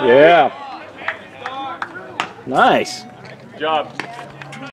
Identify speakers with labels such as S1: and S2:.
S1: Yeah. Nice.
S2: Good job.